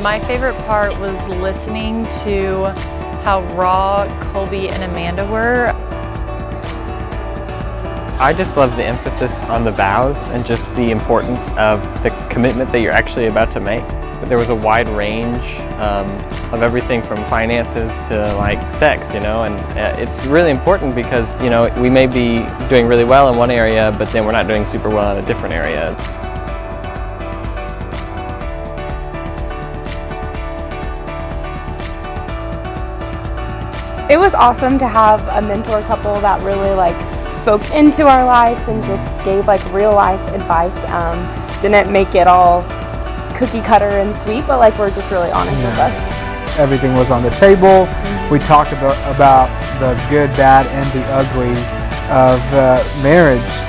My favorite part was listening to how raw Colby and Amanda were. I just love the emphasis on the vows and just the importance of the commitment that you're actually about to make. But there was a wide range um, of everything from finances to like sex, you know, and uh, it's really important because, you know, we may be doing really well in one area, but then we're not doing super well in a different area. It was awesome to have a mentor couple that really like spoke into our lives and just gave like real life advice. Um, didn't make it all cookie cutter and sweet, but like we're just really honest yeah. with us. Everything was on the table. Mm -hmm. We talked about, about the good, bad, and the ugly of uh, marriage.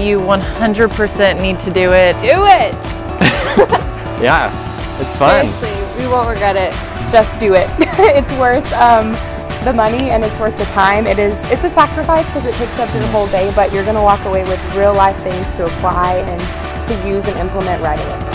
You 100% need to do it. Do it! yeah, it's fun. Seriously, we won't regret it. Just do it. it's worth um, the money and it's worth the time. It is, it's a sacrifice because it takes up your whole day, but you're gonna walk away with real life things to apply and to use and implement right away.